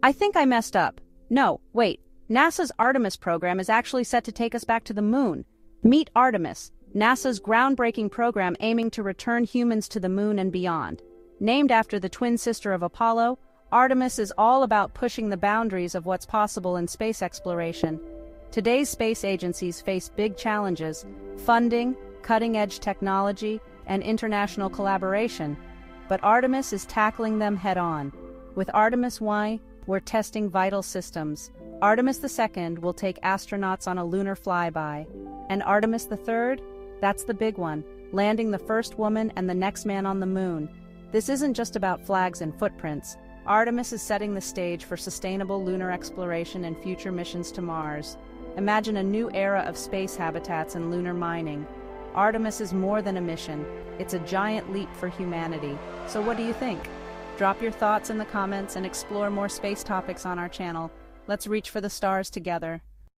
I think I messed up. No, wait. NASA's Artemis program is actually set to take us back to the moon. Meet Artemis, NASA's groundbreaking program aiming to return humans to the moon and beyond. Named after the twin sister of Apollo, Artemis is all about pushing the boundaries of what's possible in space exploration. Today's space agencies face big challenges funding, cutting edge technology, and international collaboration. But Artemis is tackling them head on. With Artemis I, we're testing vital systems. Artemis II will take astronauts on a lunar flyby. And Artemis III? That's the big one, landing the first woman and the next man on the moon. This isn't just about flags and footprints. Artemis is setting the stage for sustainable lunar exploration and future missions to Mars. Imagine a new era of space habitats and lunar mining. Artemis is more than a mission, it's a giant leap for humanity. So, what do you think? Drop your thoughts in the comments and explore more space topics on our channel. Let's reach for the stars together.